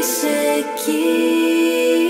είσαι εκεί.